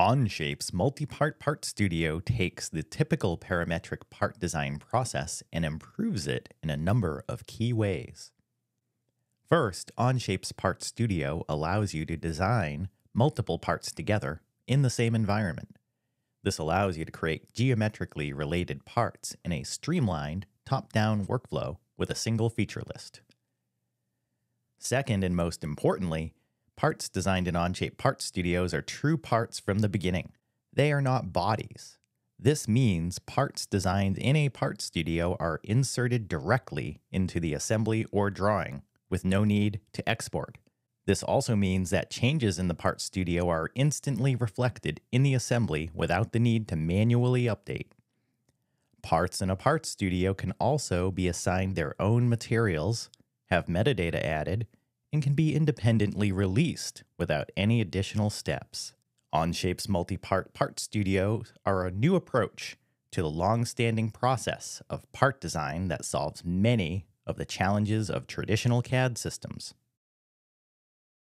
Onshape's multi-part part studio takes the typical parametric part design process and improves it in a number of key ways. First, Onshape's part studio allows you to design multiple parts together in the same environment. This allows you to create geometrically related parts in a streamlined top-down workflow with a single feature list. Second, and most importantly, Parts designed in Onshape Part Studios are true parts from the beginning. They are not bodies. This means parts designed in a part studio are inserted directly into the assembly or drawing with no need to export. This also means that changes in the part studio are instantly reflected in the assembly without the need to manually update. Parts in a part studio can also be assigned their own materials, have metadata added, and can be independently released without any additional steps. Onshape's multi-part part studios are a new approach to the long-standing process of part design that solves many of the challenges of traditional CAD systems.